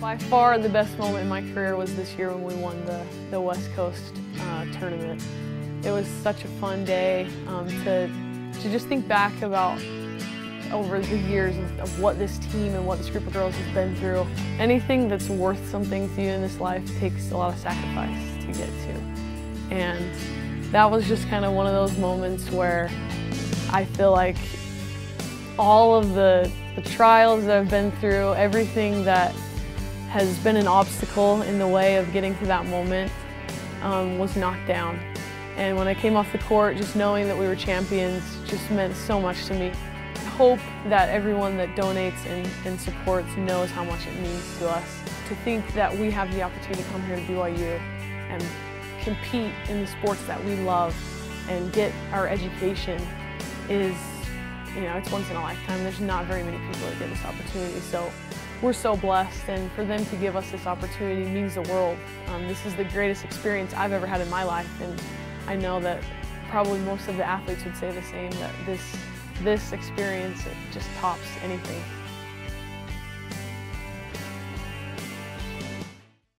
By far the best moment in my career was this year when we won the, the West Coast uh, tournament. It was such a fun day um, to, to just think back about over the years of, what this team and what this group of girls has been through. Anything that's worth something to you in this life takes a lot of sacrifice to get to. And that was just kind of one of those moments where I feel like all of the, the trials that I've been through, everything that has been an obstacle in the way of getting to that moment um, was knocked down. And when I came off the court, just knowing that we were champions just meant so much to me. I hope that everyone that donates and, and supports knows how much it means to us. To think that we have the opportunity to come here to BYU and compete in the sports that we love and get our education is, you know, it's once in a lifetime. There's not very many people that get this opportunity. So we're so blessed and for them to give us this opportunity means the world. Um, this is the greatest experience I've ever had in my life and I know that probably most of the athletes would say the same, that this, this experience just tops anything.